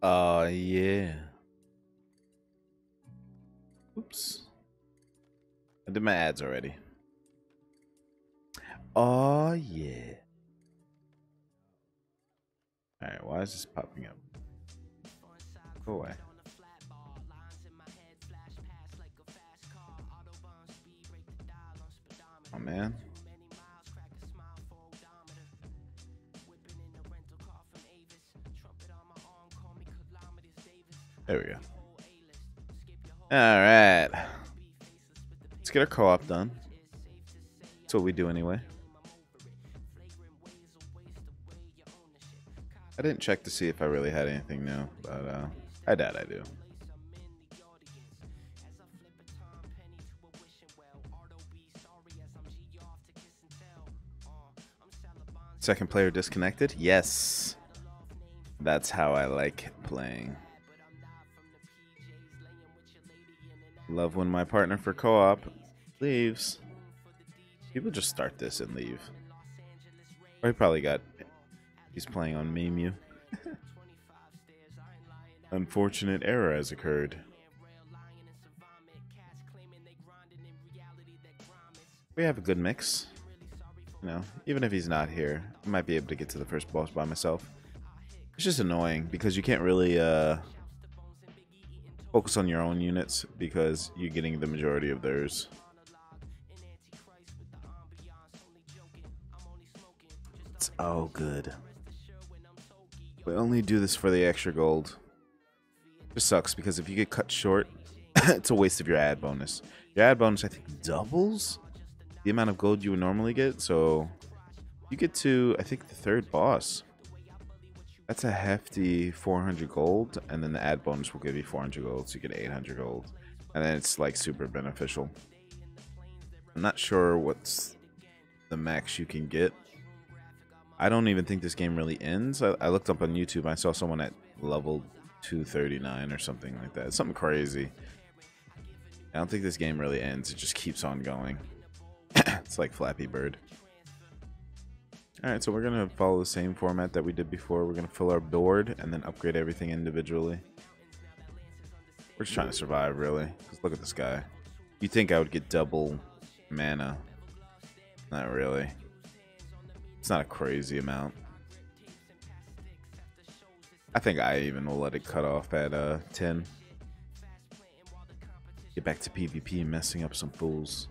Uh, yeah. Oops. I did my ads already. Oh, yeah. Alright, why is this popping up? Go away. Oh, man. There we go. All right. Let's get our co-op done. That's what we do anyway. I didn't check to see if I really had anything new, but uh, I doubt I do. Second player disconnected? Yes. That's how I like playing. Love when my partner for co-op leaves. People just start this and leave. Or he probably got... He's playing on Memu. Unfortunate error has occurred. We have a good mix. You know, even if he's not here, I might be able to get to the first boss by myself. It's just annoying because you can't really uh, focus on your own units because you're getting the majority of theirs. It's all good. We only do this for the extra gold. It sucks because if you get cut short, it's a waste of your ad bonus. Your ad bonus, I think, doubles the amount of gold you would normally get. So you get to, I think, the third boss. That's a hefty 400 gold, and then the ad bonus will give you 400 gold, so you get 800 gold. And then it's like super beneficial. I'm not sure what's the max you can get. I don't even think this game really ends. I, I looked up on YouTube, I saw someone at level 239 or something like that. Something crazy. I don't think this game really ends. It just keeps on going. it's like Flappy Bird. Alright, so we're going to follow the same format that we did before. We're going to fill our board and then upgrade everything individually. We're just trying to survive, really. Because look at this guy. You think I would get double mana. Not really. It's not a crazy amount. I think I even will let it cut off at uh, 10. Get back to PvP messing up some fools.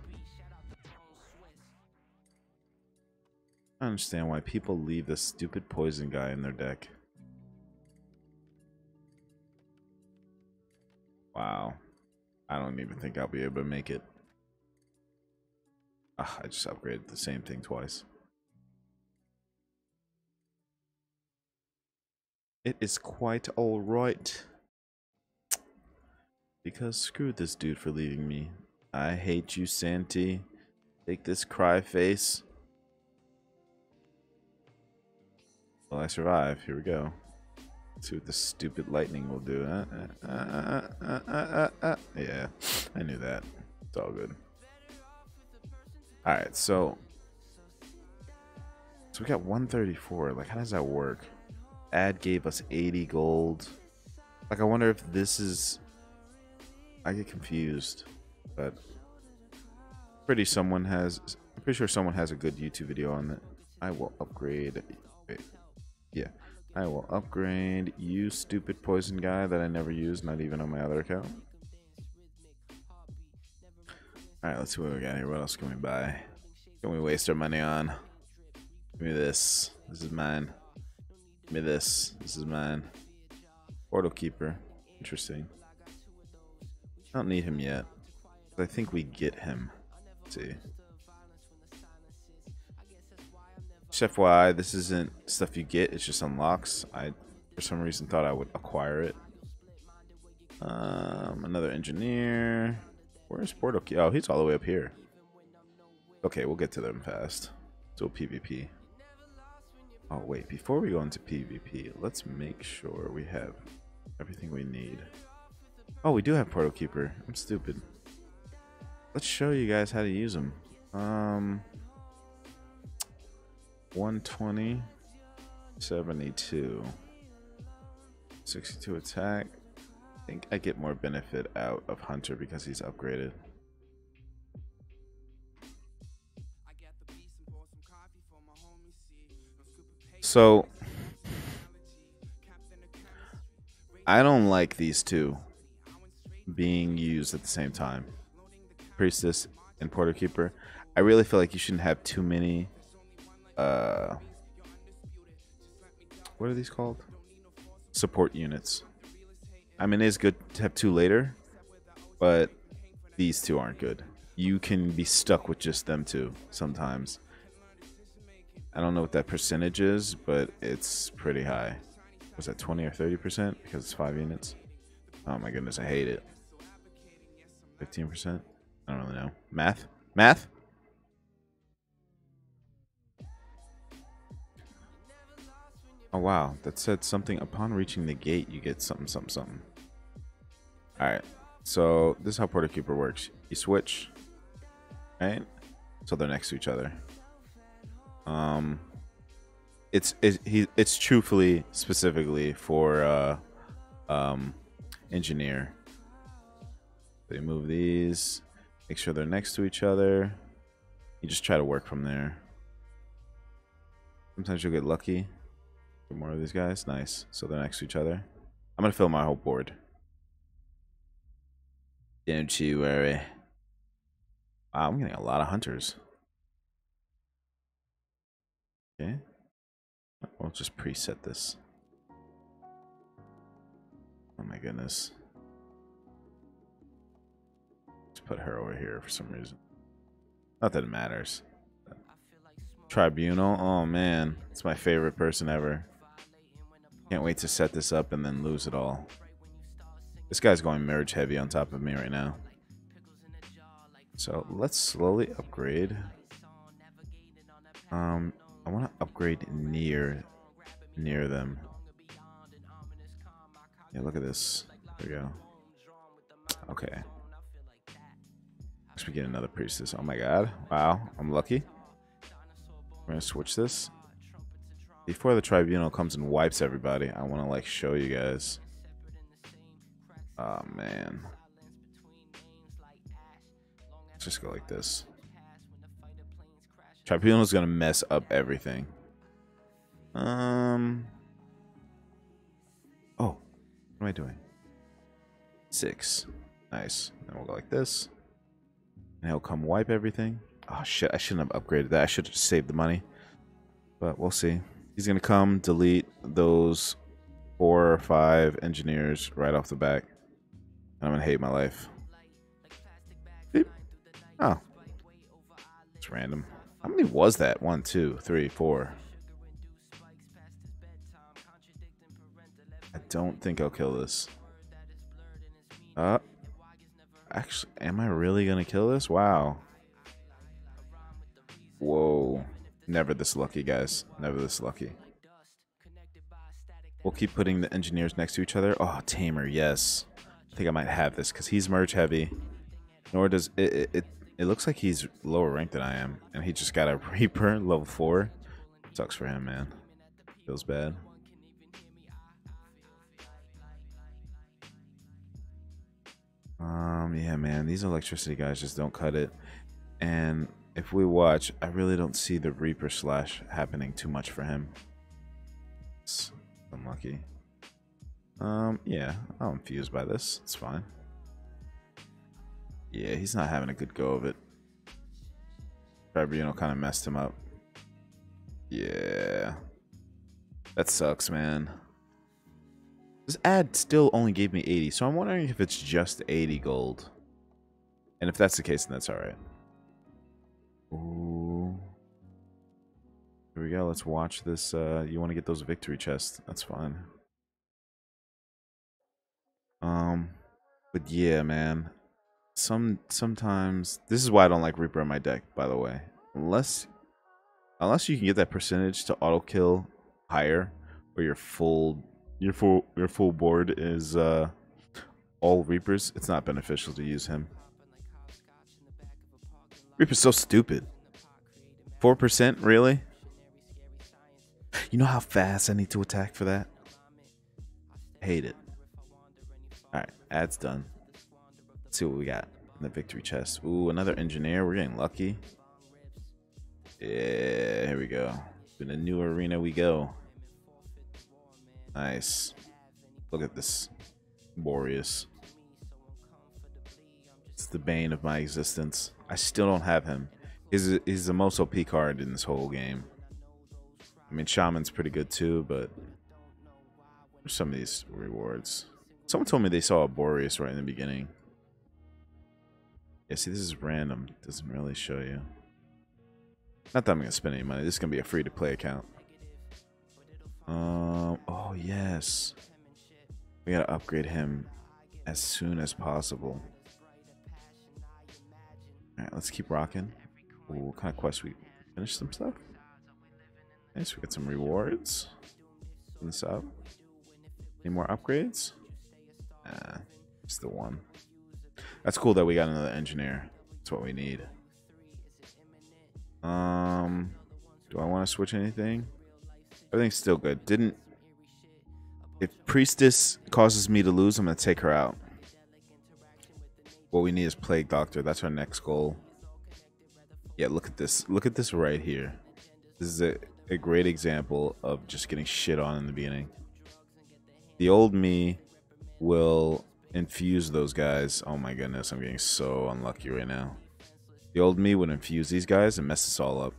I understand why people leave this stupid poison guy in their deck. Wow. I don't even think I'll be able to make it. Ugh, I just upgraded the same thing twice. It is quite alright. Because screw this dude for leaving me. I hate you, Santi. Take this cry face. Well, I survive. Here we go. Let's see what the stupid lightning will do. Uh, uh, uh, yeah, I knew that. It's all good. Alright, so... So we got 134. Like, how does that work? Ad gave us 80 gold. Like, I wonder if this is... I get confused. But... Pretty someone has... I'm pretty sure someone has a good YouTube video on it. I will upgrade... Wait. Yeah. I will upgrade you stupid poison guy that I never used, not even on my other account. Alright, let's see what we got here. What else can we buy? Can we waste our money on? Give me this. This is mine. Give me this. This is mine. Portal Keeper. Interesting. I don't need him yet. I think we get him. Let's see. Just FYI, this isn't stuff you get, it's just unlocks. I, for some reason, thought I would acquire it. Um, another engineer. Where's Portal Oh, he's all the way up here. Okay, we'll get to them fast. So PvP. Oh, wait, before we go into PvP, let's make sure we have everything we need. Oh, we do have Portal Keeper. I'm stupid. Let's show you guys how to use them. Um... 120, 72. 62 attack. I think I get more benefit out of Hunter because he's upgraded. So I don't like these two being used at the same time. Priestess and Portal Keeper. I really feel like you shouldn't have too many uh what are these called? Support units. I mean it's good to have two later, but these two aren't good. You can be stuck with just them two sometimes. I don't know what that percentage is, but it's pretty high. Was that 20 or 30% because it's five units? Oh my goodness, I hate it. 15%? I don't really know. Math? Math? Oh wow, that said something upon reaching the gate you get something something something. Alright, so this is how Portal Keeper works. You switch, right? So they're next to each other. Um, it's it's he it's truthfully specifically for uh, um, engineer. They move these, make sure they're next to each other. You just try to work from there. Sometimes you'll get lucky. More of these guys. Nice. So they're next to each other. I'm gonna fill my whole board. Don't you worry. Wow, I'm getting a lot of hunters. Okay. We'll just preset this. Oh my goodness. Let's put her over here for some reason. Not that it matters. Tribunal. Oh man, it's my favorite person ever. Can't wait to set this up and then lose it all. This guy's going merge heavy on top of me right now. So let's slowly upgrade. Um, I want to upgrade near near them. Yeah, look at this. There we go. Okay. Let's we get another priestess. Oh my god. Wow, I'm lucky. We're gonna switch this. Before the tribunal comes and wipes everybody, I want to like show you guys. Oh man. Let's just go like this. Tribunal is gonna mess up everything. Um. Oh, what am I doing? Six. Nice. Then we'll go like this. And he'll come wipe everything. Oh shit, I shouldn't have upgraded that. I should have saved the money. But we'll see. He's gonna come delete those four or five engineers right off the back. I'm gonna hate my life. Beep. Oh. It's random. How many was that? One, two, three, four. I don't think I'll kill this. Uh, actually, am I really gonna kill this? Wow. Whoa. Never this lucky, guys. Never this lucky. We'll keep putting the engineers next to each other. Oh, Tamer, yes. I think I might have this because he's merge heavy. Nor does it, it, it it looks like he's lower ranked than I am, and he just got a Reaper level 4. Sucks for him, man. Feels bad. Um, yeah, man, these electricity guys just don't cut it. And if we watch, I really don't see the Reaper slash happening too much for him. It's unlucky. Um, yeah, I'm confused by this. It's fine. Yeah, he's not having a good go of it. Tribunal kind of messed him up. Yeah. That sucks, man. This ad still only gave me 80, so I'm wondering if it's just 80 gold. And if that's the case, then that's alright. Ooh. Here we go. Let's watch this. Uh, you want to get those victory chests. That's fine. Um, but yeah, man some sometimes this is why I don't like Reaper in my deck, by the way. Unless unless you can get that percentage to auto kill higher, or your full your full your full board is uh all Reapers, it's not beneficial to use him. Reaper's so stupid. Four percent, really? You know how fast I need to attack for that? Hate it. Alright, ad's done. Let's see what we got in the victory chest. Ooh, another engineer. We're getting lucky. Yeah, here we go. In a new arena we go. Nice. Look at this. Boreas. It's the bane of my existence. I still don't have him. He's, he's the most OP card in this whole game. I mean, Shaman's pretty good too, but some of these rewards. Someone told me they saw a Boreas right in the beginning. Yeah, see, this is random. Doesn't really show you. Not that I'm going to spend any money. This is going to be a free-to-play account. Um. Oh, yes. We got to upgrade him as soon as possible. Alright, let's keep rocking. Ooh, what kind of quest we finish some stuff? Nice, we got some rewards. Open this up. Any more upgrades? Nah, just the one. That's cool that we got another engineer. That's what we need. Um, do I want to switch anything? Everything's still good. Didn't. If Priestess causes me to lose, I'm going to take her out. What we need is Plague Doctor. That's our next goal. Yeah, look at this. Look at this right here. This is a, a great example of just getting shit on in the beginning. The old me will infuse those guys. Oh my goodness, I'm getting so unlucky right now. The old me would infuse these guys and mess us all up.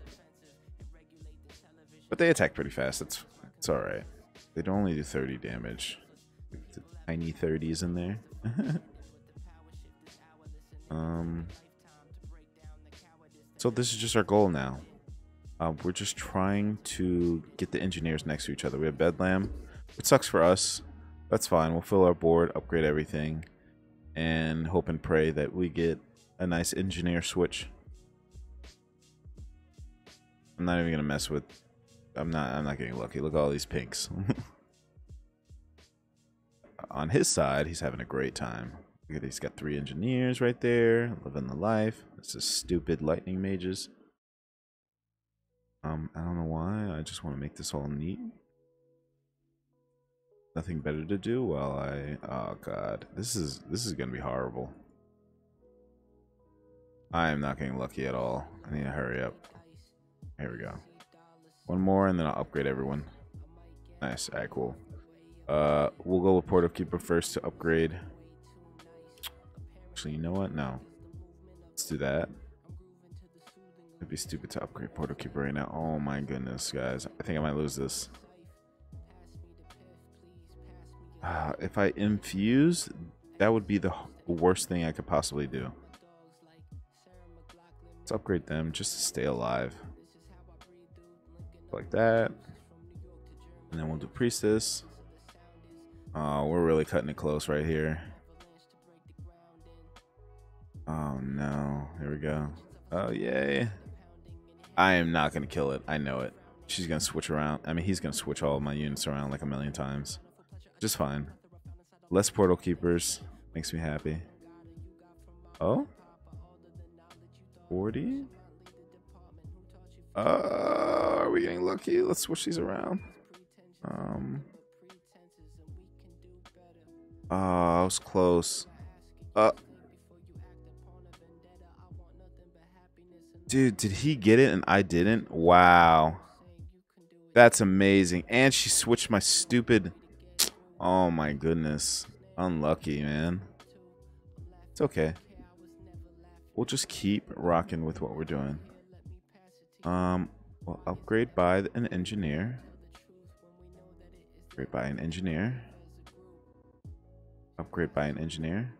But they attack pretty fast. It's it's all right. They don't only do 30 damage. Tiny 30s in there. um. So this is just our goal now. Uh, we're just trying to get the engineers next to each other. We have Bedlam. It sucks for us. That's fine. We'll fill our board, upgrade everything, and hope and pray that we get a nice engineer switch. I'm not even gonna mess with. I'm not. I'm not getting lucky. Look at all these pinks. On his side, he's having a great time. Look at he's got three engineers right there, living the life. This is stupid lightning mages. Um, I don't know why. I just want to make this all neat. Nothing better to do while I. Oh god, this is this is gonna be horrible. I am not getting lucky at all. I need to hurry up. Here we go. One more and then I'll upgrade everyone. Nice. Alright, cool. Uh, we'll go with Portal Keeper first to upgrade. Actually, you know what? No. Let's do that. It'd be stupid to upgrade Portal Keeper right now. Oh my goodness, guys. I think I might lose this. Uh, if I infuse, that would be the worst thing I could possibly do. Let's upgrade them just to stay alive. Like that. And then we'll do Priestess. Oh, we're really cutting it close right here. Oh no. Here we go. Oh, yay. I am not to kill it. I know it. She's to switch around. I mean, he's to switch all my units around like a million times. Just fine. Less portal keepers. Makes me happy. Oh? 40? Uh, are we getting lucky? Let's switch these around. Um. Oh, I was close. Uh. Dude, did he get it and I didn't? Wow. That's amazing. And she switched my stupid... Oh my goodness. Unlucky, man. It's okay. We'll just keep rocking with what we're doing. Um, we'll upgrade by an engineer. Upgrade by an engineer. Upgrade by an engineer.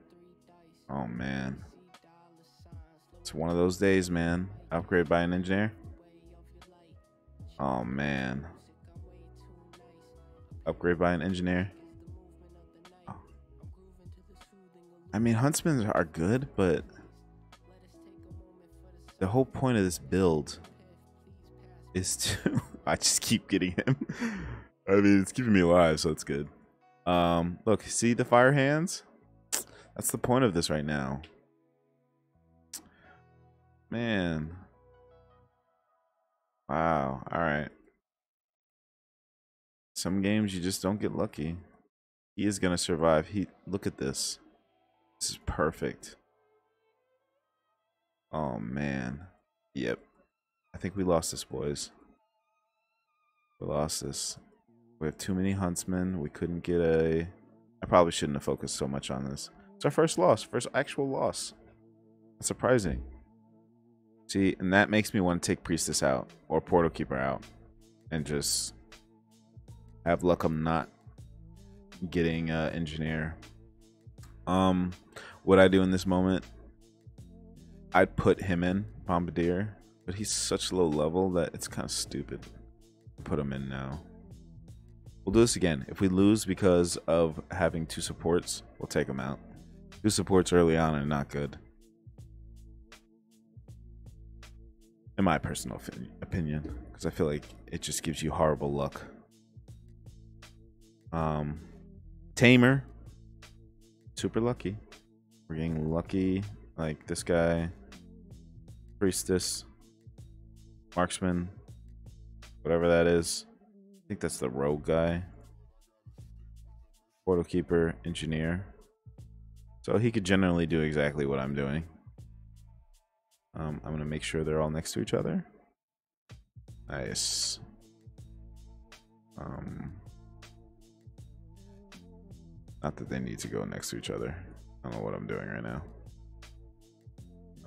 Oh, man. It's one of those days, man. Upgrade by an engineer. Oh, man. Upgrade by an engineer. I mean, huntsmen are good, but the whole point of this build is to I just keep getting him. I mean, it's keeping me alive, so it's good. Um, look, see the fire hands? That's the point of this right now. Man. Wow. All right. Some games you just don't get lucky. He is gonna survive. He look at this. This is perfect. Oh man. Yep. I think we lost this, boys. We lost this. We have too many huntsmen. We couldn't get a... I probably shouldn't have focused so much on this. It's our first loss. First actual loss. That's surprising. See, and that makes me want to take Priestess out. Or Portal Keeper out. And just... Have luck I'm not getting uh, Engineer. Um, what I do in this moment, I'd put him in Bombardier, but he's such low level that it's kind of stupid to put him in now. We'll do this again. If we lose because of having two supports, we'll take them out. Two supports early on are not good. In my personal opinion, because I feel like it just gives you horrible luck. Um, Tamer, super lucky. We're getting lucky, like this guy, Priestess, Marksman, whatever that is. I think that's the rogue guy. Portal Keeper, Engineer. So he could generally do exactly what I'm doing. Um, I'm going to make sure they're all next to each other. Nice. Um, not that they need to go next to each other. I don't know what I'm doing right now.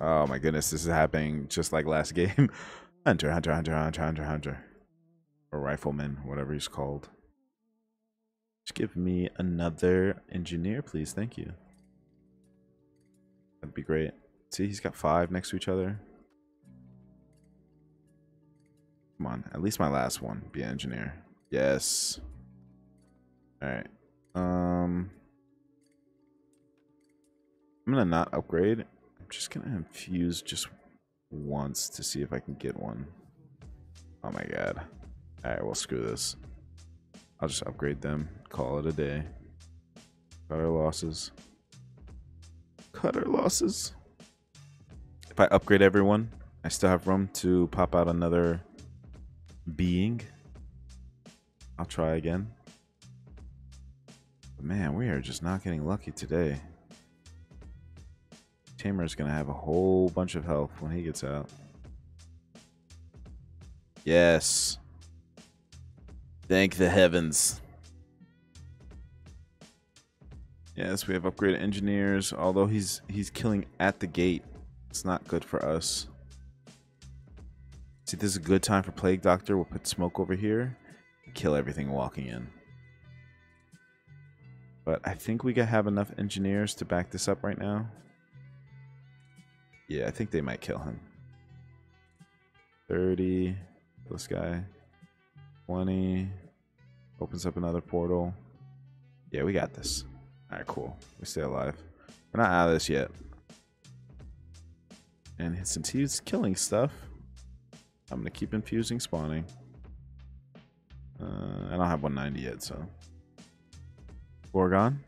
Oh my goodness, this is happening just like last game. Hunter, Hunter, Hunter, Hunter, Hunter, Hunter or rifleman, whatever he's called. Just give me another engineer, please. Thank you. That'd be great. See, he's got five next to each other. Come on, at least my last one be an engineer. Yes. All right. Um, I'm gonna not upgrade. I'm just gonna infuse just once to see if I can get one. Oh my god. Alright, well, screw this. I'll just upgrade them. Call it a day. Cut our losses. Cut our losses. If I upgrade everyone, I still have room to pop out another being. I'll try again. But man, we are just not getting lucky today. Tamer's gonna have a whole bunch of health when he gets out. Yes. Thank the heavens. Yes, we have upgraded engineers. Although he's he's killing at the gate, it's not good for us. See, this is a good time for Plague Doctor. We'll put smoke over here, kill everything walking in. But I think we have enough engineers to back this up right now. Yeah, I think they might kill him. 30. This guy. 20. Opens up another portal. Yeah, we got this. Alright, cool. We stay alive. We're not out of this yet. And since he's killing stuff, I'm going to keep infusing spawning. Uh, I don't have 190 yet, so. Gorgon.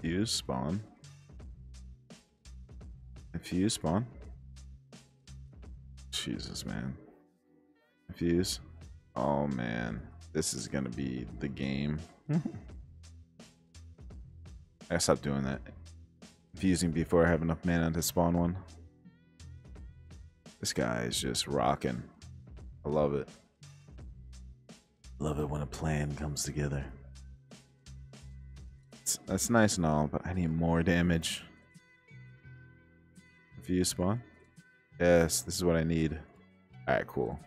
Fuse, spawn. Infuse, spawn. Jesus, man. Infuse. Oh, man. This is going to be the game. I stop doing that. Infusing before I have enough mana to spawn one. This guy is just rocking. I love it. Love it when a plan comes together. It's, that's nice and all, but I need more damage. Infuse spawn? Yes, this is what I need. Alright, cool.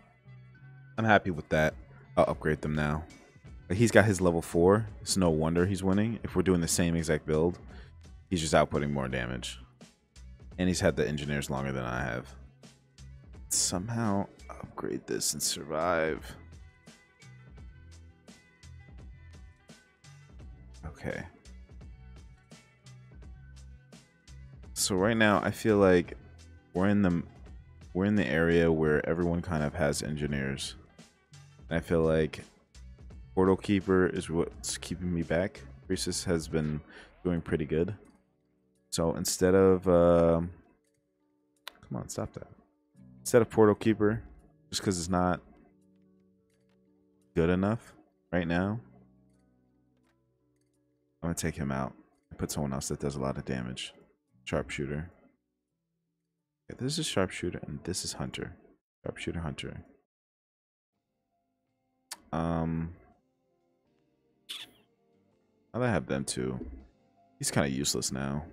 I'm happy with that. I'll upgrade them now. He's got his level 4. It's no wonder he's winning. If we're doing the same exact build, he's just outputting more damage. And he's had the engineers longer than I have. Somehow upgrade this and survive. Okay. So right now I feel like we're in the we're in the area where everyone kind of has engineers. And I feel like Portal Keeper is what's keeping me back. Priestess has been doing pretty good. So instead of... Uh, come on, stop that. Instead of Portal Keeper, just because it's not good enough right now, I'm gonna take him out and put someone else that does a lot of damage. Sharpshooter. Okay, this is sharpshooter and this is hunter. Sharpshooter hunter. Um I'll have them too. He's kind of useless now.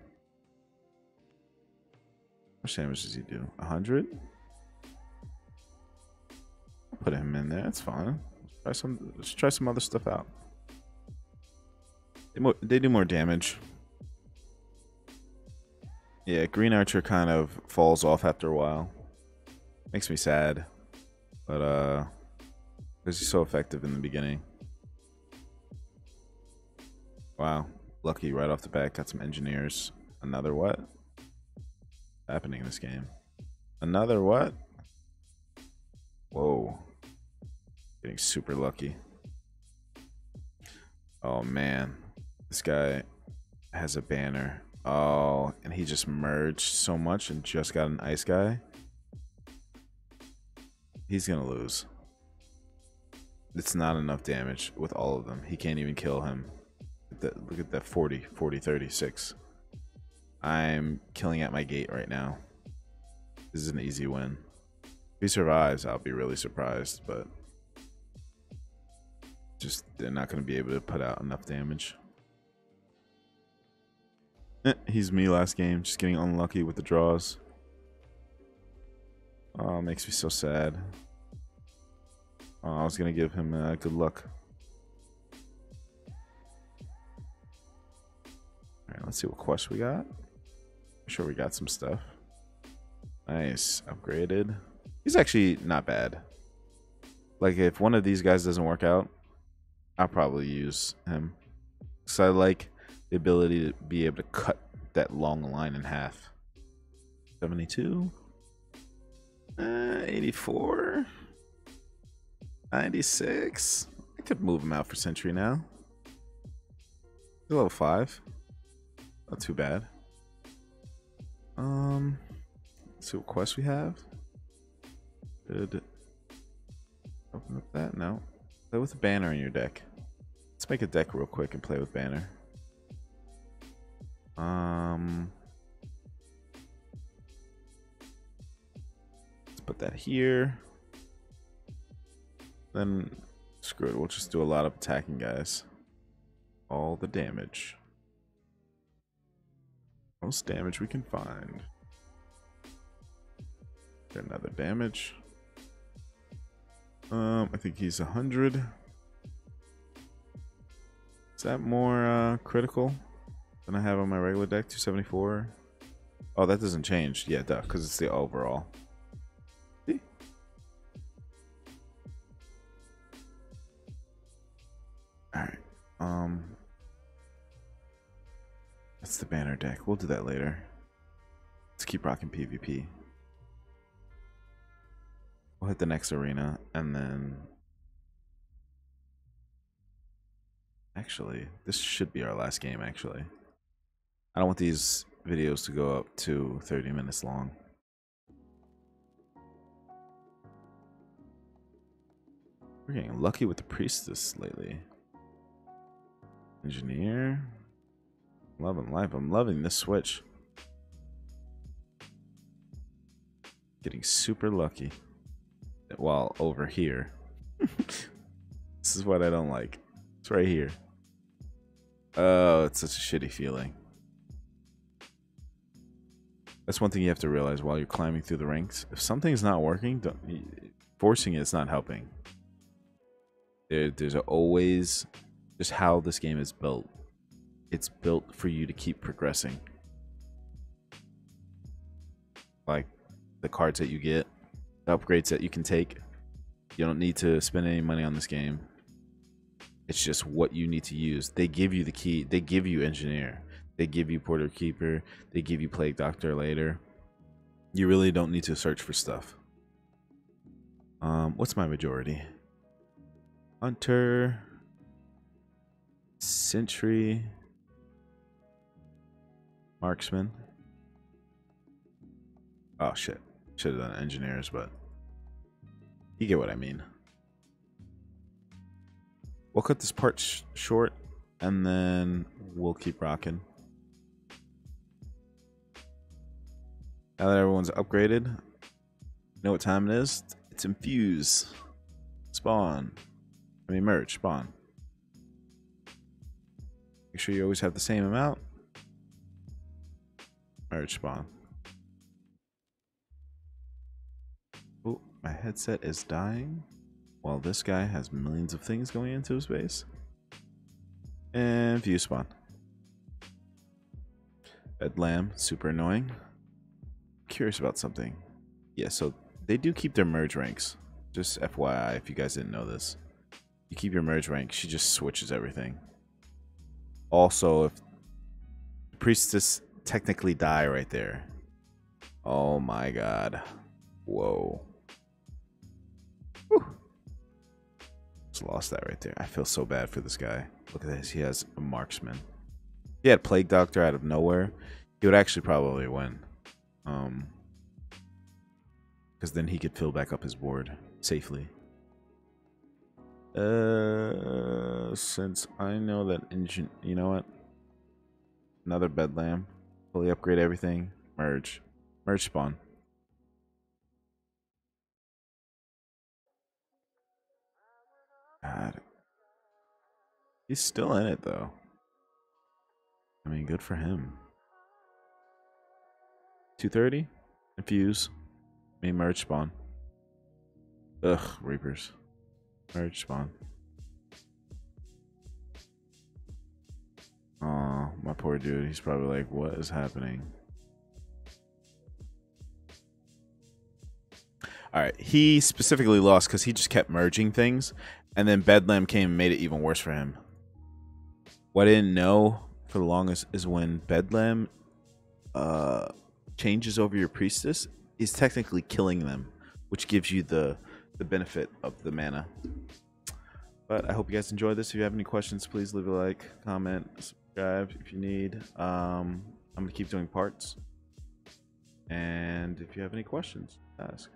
Much damage does he do? A hundred? Put him in there. That's fine. Let's try some. Let's try some other stuff out. They, more, they do more damage. Yeah, Green Archer kind of falls off after a while. Makes me sad, but uh, because he's so effective in the beginning. Wow, lucky right off the bat. Got some engineers. Another what? Happening in this game? Another what? Whoa. Getting super lucky. Oh man. This guy has a banner. Oh, and he just merged so much and just got an ice guy. He's gonna lose. It's not enough damage with all of them. He can't even kill him. Look at that 40, 40, 36. I'm killing at my gate right now. This is an easy win. If he survives, I'll be really surprised, but just they're not going to be able to put out enough damage. Eh, he's me last game, just getting unlucky with the draws. Oh, makes me so sad. Oh, I was going to give him uh, good luck. Alright, let's see what quest we got. Sure we got some stuff. Nice. Upgraded. He's actually not bad. Like, if one of these guys doesn't work out, I'll probably use him. Because I like the ability to be able to cut that long line in half. 72. Uh, 84. 96. I could move him out for Sentry now. Level 5. Not too bad. Um, let's see what quest we have. Good. Open up that. No. Play with a banner in your deck. Let's make a deck real quick and play with banner. Um, let's put that here. Then screw it. We'll just do a lot of attacking guys. All the damage. Most damage we can find. Get another damage. Um, I think he's a hundred. Is that more uh, critical than I have on my regular deck? 274. Oh, that doesn't change. Yeah, duh, because it's the overall. See? Alright. Um That's the banner deck. We'll do that later. Let's keep rocking PvP. We'll hit the next arena and then Actually, this should be our last game, actually. I don't want these videos to go up to 30 minutes long. We're getting lucky with the priestess lately. Engineer. Loving life. I'm loving this switch. Getting super lucky. While over here. this is what I don't like. It's right here. Oh, it's such a shitty feeling. That's one thing you have to realize while you're climbing through the ranks. If something's not working, forcing it's not helping. There, there's always just how this game is built. It's built for you to keep progressing. Like the cards that you get, the upgrades that you can take. You don't need to spend any money on this game. It's just what you need to use. They give you the key. They give you engineer. They give you portal keeper. They give you plague doctor later. You really don't need to search for stuff. Um, what's my majority? Hunter, sentry, marksman. Oh shit! Should have done engineers, but you get what I mean. We'll cut this part sh short. and then we'll keep rocking. Now that everyone's upgraded, you know what time it is? It's infuse. Spawn. I mean merge, spawn. Make sure you always have the same amount. Merge spawn. Oh, my headset is dying. While this guy has millions of things going into his base. And view spawn. Ed Bedlam, super annoying. Curious about something. Yeah, so they do keep their merge ranks. Just FYI, if you guys didn't know this. You keep your merge rank, she just switches everything. Also, if priestess technically die right there. Oh my god. Whoa. Whew. Just lost that right there. I feel so bad for this guy. Look at this. He has a marksman. He had Plague Doctor out of nowhere. He would actually probably win. Um, because then he could fill back up his board safely. Uh, since I know that engine, you know what? Another bedlam. Fully upgrade everything. Merge. Merge spawn. God. He's still in it though. I mean, good for him. 230? Infuse. May merge spawn. Ugh, Reapers. Merge spawn. My poor dude. He's probably like, what is happening? Alright, he specifically lost because he just kept merging things. And then Bedlam came and made it even worse for him. What I didn't know for the longest is when Bedlam uh, changes over your priestess, is technically killing them, which gives you the the benefit of the mana. But I hope you guys enjoyed this. If you have any questions, please leave a like, comment, subscribe if you need. Um, I'm gonna keep doing parts. And if you have any questions, ask.